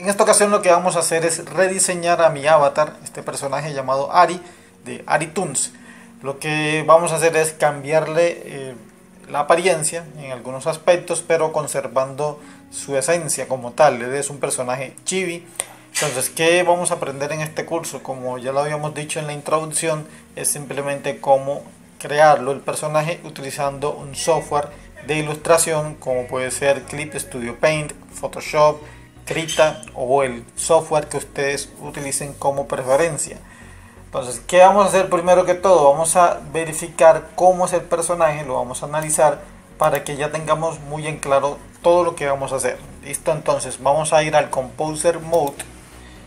En esta ocasión lo que vamos a hacer es rediseñar a mi avatar, este personaje llamado Ari, de AriTunes. Lo que vamos a hacer es cambiarle eh, la apariencia en algunos aspectos, pero conservando su esencia como tal. es un personaje chibi. Entonces, ¿qué vamos a aprender en este curso? Como ya lo habíamos dicho en la introducción, es simplemente cómo crearlo el personaje utilizando un software de ilustración como puede ser Clip Studio Paint, Photoshop, O el software que ustedes utilicen como preferencia. Entonces, ¿qué vamos a hacer primero que todo? Vamos a verificar cómo es el personaje, lo vamos a analizar para que ya tengamos muy en claro todo lo que vamos a hacer. Listo, entonces vamos a ir al Composer Mode.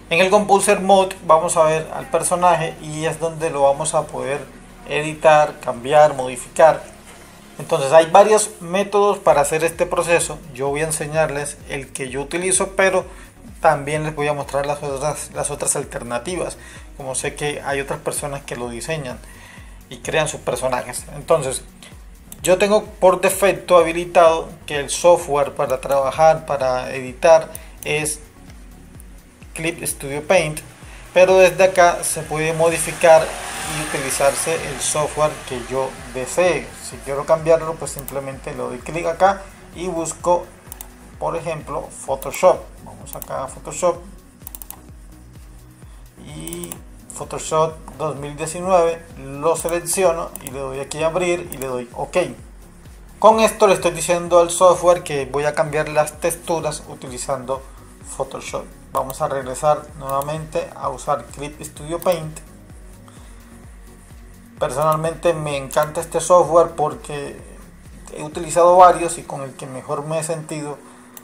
En el Composer Mode vamos a ver al personaje y es donde lo vamos a poder editar, cambiar, modificar. Entonces hay varios métodos para hacer este proceso. Yo voy a enseñarles el que yo utilizo, pero también les voy a mostrar las otras, alternativas. Como sé que hay otras personas que lo diseñan y crean sus personajes. Entonces, yo tengo por defecto habilitado que el software para trabajar, para editar, es Clip Studio Paint. Pero desde acá se puede modificar y utilizarse el software que yo desee. Si quiero cambiarlo, pues simplemente le doy clic acá y busco, por ejemplo, Photoshop. Vamos acá a Photoshop y Photoshop 2019 lo selecciono y le doy aquí a abrir y le doy OK. Con esto le estoy diciendo al software que voy a cambiar las texturas utilizando Photoshop. Vamos a regresar nuevamente a usar Clip Studio Paint Personalmente me encanta este software porque he utilizado varios y con el que mejor me he sentido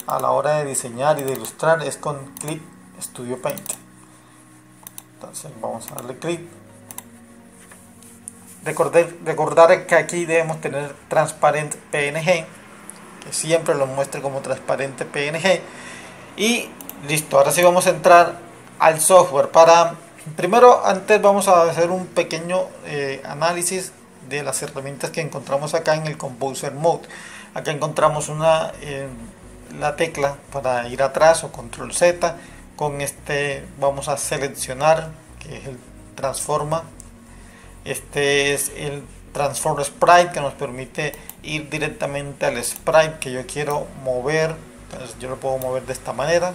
a la hora de diseñar y de ilustrar es con Clip Studio Paint. Entonces vamos a darle clic. Recordar, que aquí debemos tener transparente PNG, que siempre lo muestre como transparente PNG. Y listo, ahora sí vamos a entrar al software para Primero, antes vamos a hacer un pequeño eh, análisis de las herramientas que encontramos acá en el Composer Mode. Acá encontramos una eh, la tecla para ir atrás o control Z. Con este vamos a seleccionar que es el transforma. Este es el transform sprite que nos permite ir directamente al sprite que yo quiero mover. Entonces yo lo puedo mover de esta manera.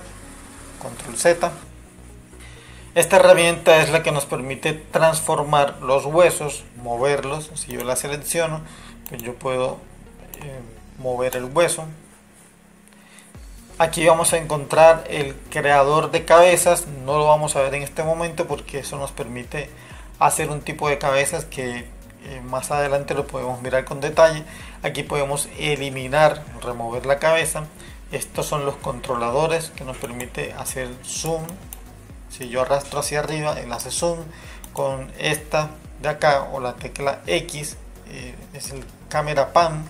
Control Z. Esta herramienta es la que nos permite transformar los huesos, moverlos. Si yo la selecciono, pues yo puedo eh, mover el hueso. Aquí vamos a encontrar el creador de cabezas. No lo vamos a ver en este momento porque eso nos permite hacer un tipo de cabezas que eh, más adelante lo podemos mirar con detalle. Aquí podemos eliminar, remover la cabeza. Estos son los controladores que nos permite hacer zoom, si yo arrastro hacia arriba el hace zoom. Con esta de acá o la tecla X eh, es el cámara pan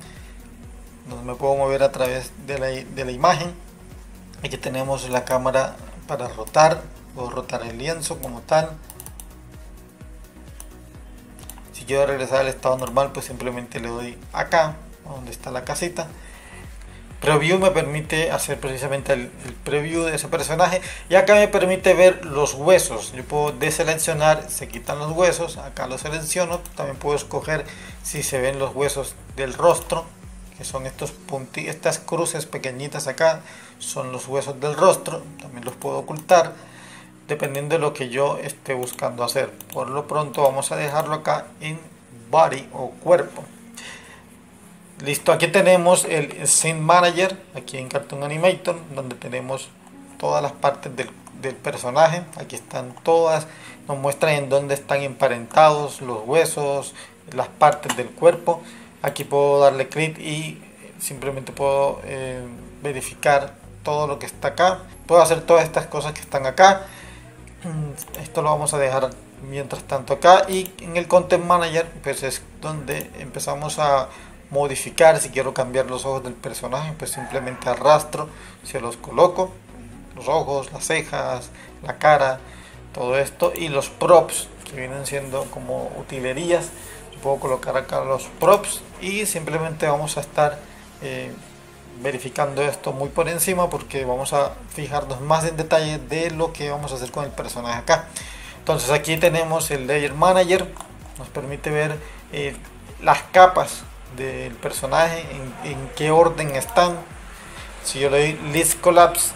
donde me puedo mover a través de la, de la imagen. Aquí tenemos la cámara para rotar. Puedo rotar el lienzo como tal. Si quiero regresar al estado normal pues simplemente le doy acá donde está la casita Preview me permite hacer precisamente el, preview de ese personaje y acá me permite ver los huesos. Yo puedo deseleccionar, se quitan los huesos, acá los selecciono. También puedo escoger si se ven los huesos del rostro, que son estos punti estas cruces pequeñitas acá, son los huesos del rostro. También los puedo ocultar dependiendo de lo que yo esté buscando hacer. Por lo pronto vamos a dejarlo acá en body o cuerpo. Listo, aquí tenemos el Scene Manager, aquí en Cartoon Animator, donde tenemos todas las partes del, personaje. Aquí están todas, nos muestran en dónde están emparentados los huesos, las partes del cuerpo. Aquí puedo darle clic y simplemente puedo eh, verificar todo lo que está acá. Puedo hacer todas estas cosas que están acá. Esto lo vamos a dejar mientras tanto acá. Y en el Content Manager, pues es donde empezamos a modificar, si quiero cambiar los ojos del personaje, pues simplemente arrastro, se los coloco, los ojos, las cejas, la cara, todo esto y los props que vienen siendo como utilerías. puedo colocar acá los props y simplemente vamos a estar eh, verificando esto muy por encima porque vamos a fijarnos más en detalle de lo que vamos a hacer con el personaje acá. Entonces aquí tenemos el Layer Manager, nos permite ver eh, las capas del personaje, en, qué orden están. Si yo le doy List Collapse,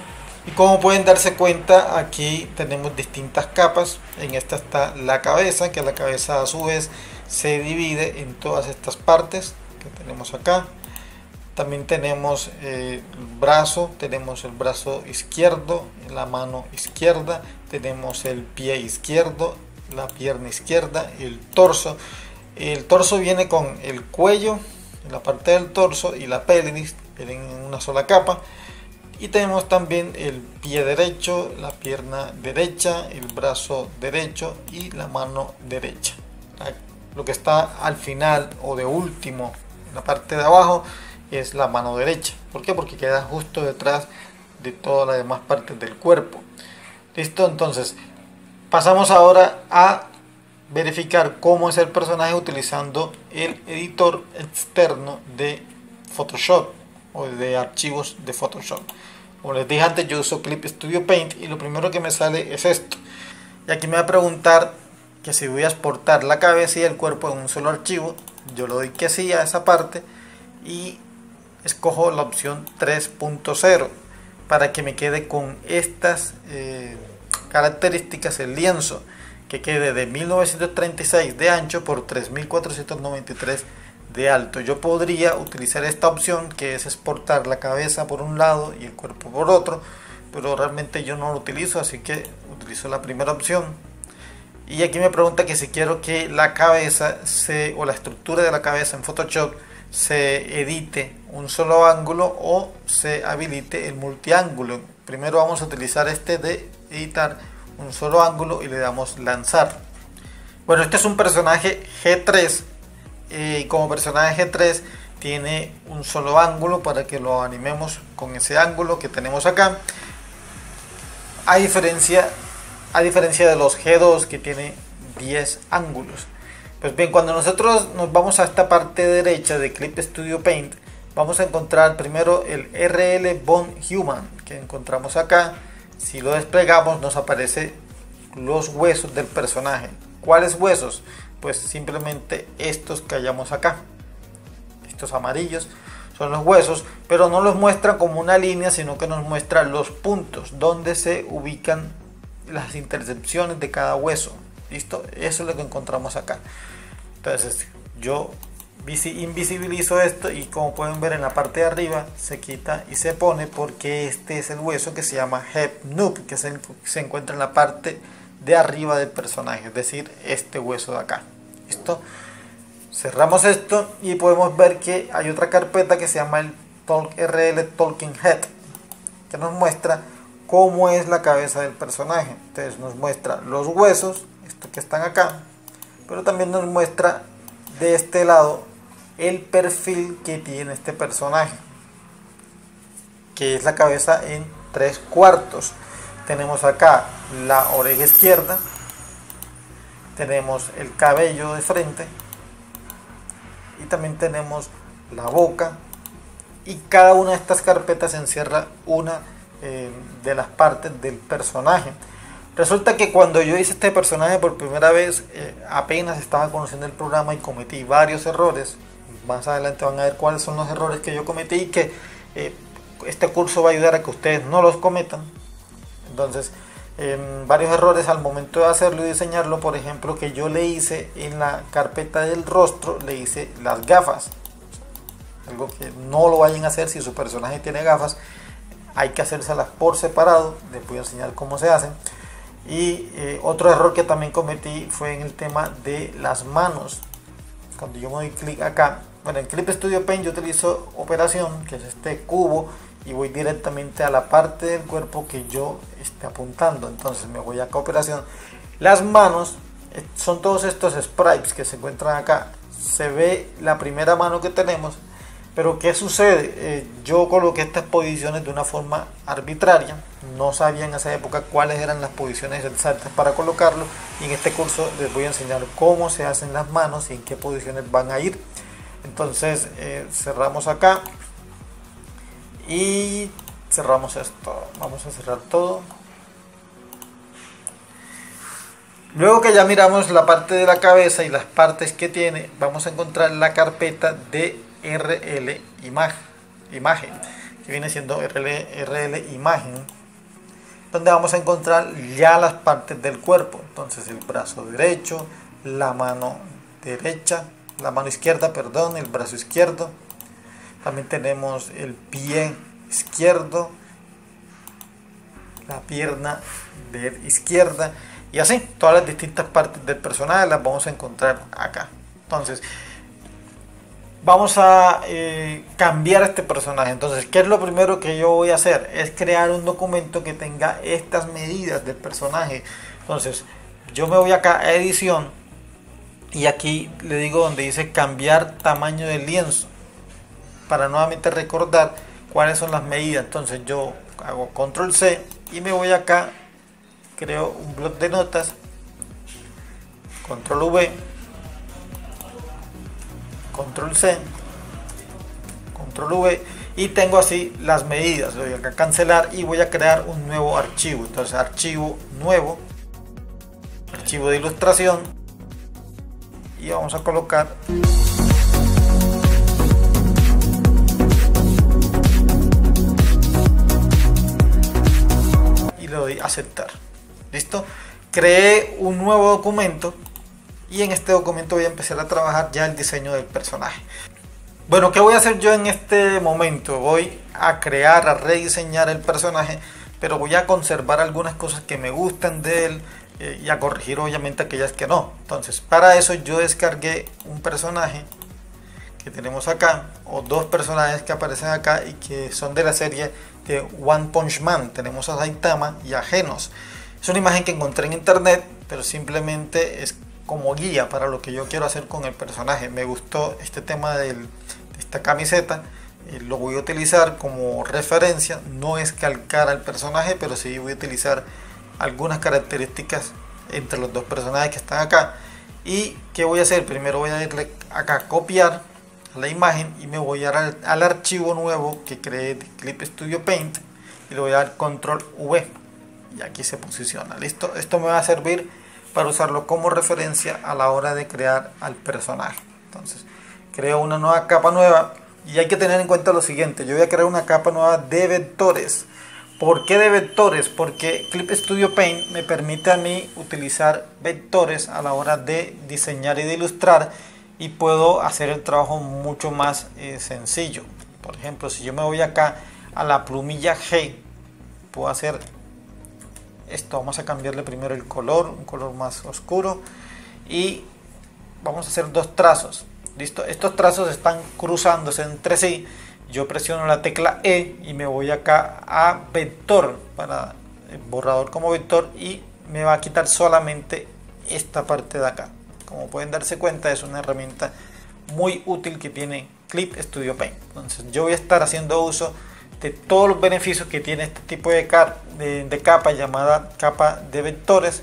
y como pueden darse cuenta, aquí tenemos distintas capas. En esta está la cabeza, que la cabeza a su vez se divide en todas estas partes que tenemos acá. También tenemos eh, el brazo, tenemos el brazo izquierdo, la mano izquierda, tenemos el pie izquierdo, la pierna izquierda, el torso. El torso viene con el cuello, la parte del torso y la pelvis en una sola capa. Y tenemos también el pie derecho, la pierna derecha, el brazo derecho y la mano derecha. Lo que está al final o de último, en la parte de abajo, es la mano derecha. ¿Por qué? Porque queda justo detrás de todas las demás partes del cuerpo. Listo, entonces pasamos ahora a verificar cómo es el personaje utilizando el editor externo de Photoshop o de archivos de Photoshop. Como les dije antes, yo uso Clip Studio Paint y lo primero que me sale es esto. Y aquí me va a preguntar que si voy a exportar la cabeza y el cuerpo en un solo archivo. Yo le doy que sí a esa parte y escojo la opción 3.0 para que me quede con estas eh, características el lienzo que quede de 1936 de ancho por 3493 de alto yo podría utilizar esta opción que es exportar la cabeza por un lado y el cuerpo por otro pero realmente yo no lo utilizo así que utilizo la primera opción y aquí me pregunta que si quiero que la cabeza se, o la estructura de la cabeza en Photoshop se edite un solo ángulo o se habilite el multiángulo. Primero vamos a utilizar este de editar un solo ángulo y le damos lanzar. Bueno, este es un personaje G3 y como personaje G3 tiene un solo ángulo para que lo animemos con ese ángulo que tenemos acá. A diferencia, a diferencia de los G2 que tiene 10 ángulos. Pues bien, cuando nosotros nos vamos a esta parte derecha de Clip Studio Paint, vamos a encontrar primero el RL Bone Human que encontramos acá. Si lo desplegamos nos aparece los huesos del personaje. ¿Cuáles huesos? Pues simplemente estos que hayamos acá. Estos amarillos son los huesos, pero no los muestra como una línea, sino que nos muestra los puntos donde se ubican las intersecciones de cada hueso. ¿Listo? Eso es lo que encontramos acá. Entonces yo invisibilizo esto y como pueden ver en la parte de arriba se quita y se pone porque este es el hueso que se llama Hep Noob, que se, encuentra en la parte de arriba del personaje, es decir, este hueso de acá. ¿Listo? Cerramos esto y podemos ver que hay otra carpeta que se llama el Talk RL Talking Head, que nos muestra cómo es la cabeza del personaje. Entonces nos muestra los huesos, estos que están acá, pero también nos muestra de este lado el perfil que tiene este personaje, que es la cabeza en tres cuartos. Tenemos acá la oreja izquierda, tenemos el cabello de frente y también tenemos la boca y cada una de estas carpetas encierra una eh, de las partes del personaje. Resulta que cuando yo hice este personaje por primera vez, eh, apenas estaba conociendo el programa y cometí varios errores. Más adelante van a ver cuáles son los errores que yo cometí y que eh, este curso va a ayudar a que ustedes no los cometan. Entonces, em, varios errores al momento de hacerlo y diseñarlo, por ejemplo, que yo le hice en la carpeta del rostro, le hice las gafas. Algo que no lo vayan a hacer si su personaje tiene gafas. Hay que hacérselas por separado. Les voy a enseñar cómo se hacen. Y eh, otro error que también cometí fue en el tema de las manos. Cuando yo me doy clic acá, bueno, en Clip Studio Paint yo utilizo operación, que es este cubo, y voy directamente a la parte del cuerpo que yo esté apuntando. Entonces me voy acá a operación. Las manos eh, son todos estos sprites que se encuentran acá. Se ve la primera mano que tenemos pero ¿qué sucede? Eh, yo coloqué estas posiciones de una forma arbitraria, no sabía en esa época cuáles eran las posiciones exactas para colocarlo y en este curso les voy a enseñar cómo se hacen las manos y en qué posiciones van a ir. Entonces eh, cerramos acá. Y cerramos esto. Vamos a cerrar todo. Luego que ya miramos la parte de la cabeza y las partes que tiene vamos a encontrar la carpeta de RL imagen imagen que viene siendo RL, RL imagen donde vamos a encontrar ya las partes del cuerpo. Entonces el brazo derecho la mano derecha la mano izquierda perdón el brazo izquierdo también tenemos el pie izquierdo, la pierna de izquierda y así todas las distintas partes del personaje las vamos a encontrar acá. Entonces, vamos a eh, cambiar este personaje. Entonces, ¿qué es lo primero que yo voy a hacer? Es crear un documento que tenga estas medidas del personaje. Entonces, yo me voy acá a edición y aquí le digo donde dice cambiar tamaño del lienzo para nuevamente recordar cuáles son las medidas. Entonces yo hago control C y me voy acá, creo un blog de notas, control V, control C, control V y tengo así las medidas. voy a cancelar y voy a crear un nuevo archivo. Entonces archivo nuevo, archivo de ilustración y vamos a colocar aceptar. ¿Listo? Creé un nuevo documento y en este documento voy a empezar a trabajar ya el diseño del personaje. Bueno, ¿qué voy a hacer yo en este momento? Voy a crear, a rediseñar el personaje, pero voy a conservar algunas cosas que me gustan de él eh, y a corregir obviamente aquellas que no. Entonces, para eso yo descargué un personaje que tenemos acá, o dos personajes que aparecen acá y que son de la serie de One Punch Man. Tenemos a Saitama y a Genos. Es una imagen que encontré en internet, pero simplemente es como guía para lo que yo quiero hacer con el personaje. Me gustó este tema de esta camiseta. Eh, lo voy a utilizar como referencia. No es calcar al personaje, pero sí voy a utilizar algunas características entre los dos personajes que están acá. ¿Y qué voy a hacer? Primero voy a irle acá copiar la imagen y me voy a al, al archivo nuevo que creé de Clip Studio Paint y le voy a dar control V. Y aquí se posiciona. Listo. Esto me va a servir para usarlo como referencia a la hora de crear al personaje. Entonces creo una nueva capa nueva y hay que tener en cuenta lo siguiente. Yo voy a crear una capa nueva de vectores ¿Por qué de vectores? Porque Clip Studio Paint me permite a mí utilizar vectores a la hora de diseñar y de ilustrar y puedo hacer el trabajo mucho más eh, sencillo. Por ejemplo, si yo me voy acá a la plumilla G, puedo hacer esto. Vamos a cambiarle primero el color, un color más oscuro y vamos a hacer dos trazos. Listo, estos trazos están cruzándose entre sí. Yo presiono la tecla E y me voy acá a vector para el borrador como vector y me va a quitar solamente esta parte de acá. Como pueden darse cuenta es una herramienta muy útil que tiene Clip Studio Paint. Entonces yo voy a estar haciendo uso de todos los beneficios que tiene este tipo de, capa llamada capa de vectores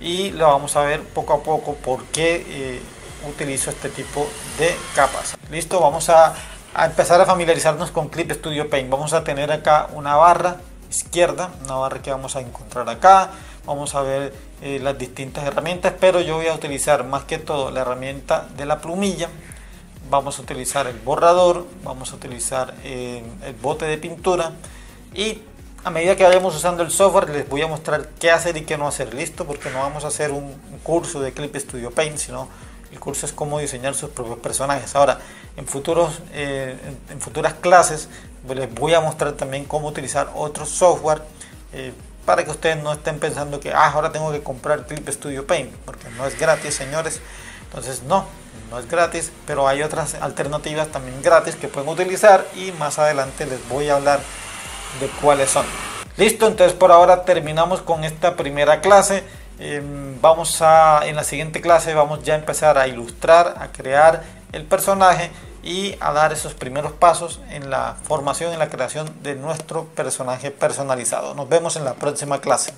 y lo vamos a ver poco a poco por qué eh, utilizo este tipo de capas. Listo, vamos a, a empezar a familiarizarnos con Clip Studio Paint. Vamos a tener acá una barra izquierda, una barra que vamos a encontrar acá. Vamos a ver eh, las distintas herramientas, pero yo voy a utilizar más que todo la herramienta de la plumilla. Vamos a utilizar el borrador, vamos a utilizar eh, el bote de pintura y a medida que vayamos usando el software les voy a mostrar qué hacer y qué no hacer, listo, porque no vamos a hacer un curso de Clip Studio Paint, sino el curso es cómo diseñar sus propios personajes. Ahora, en, futuros, eh, en, futuras clases les voy a mostrar también cómo utilizar otro software para que ustedes no estén pensando que ah, ahora tengo que comprar Clip Studio Paint, porque no es gratis, señores. Entonces, no, no es gratis, pero hay otras alternativas también gratis que pueden utilizar y más adelante les voy a hablar de cuáles son. Listo, entonces por ahora terminamos con esta primera clase. Em, vamos a, en la siguiente clase vamos ya a empezar a ilustrar, a crear el personaje y a dar esos primeros pasos en la formación y la creación de nuestro personaje personalizado. Nos vemos en la próxima clase.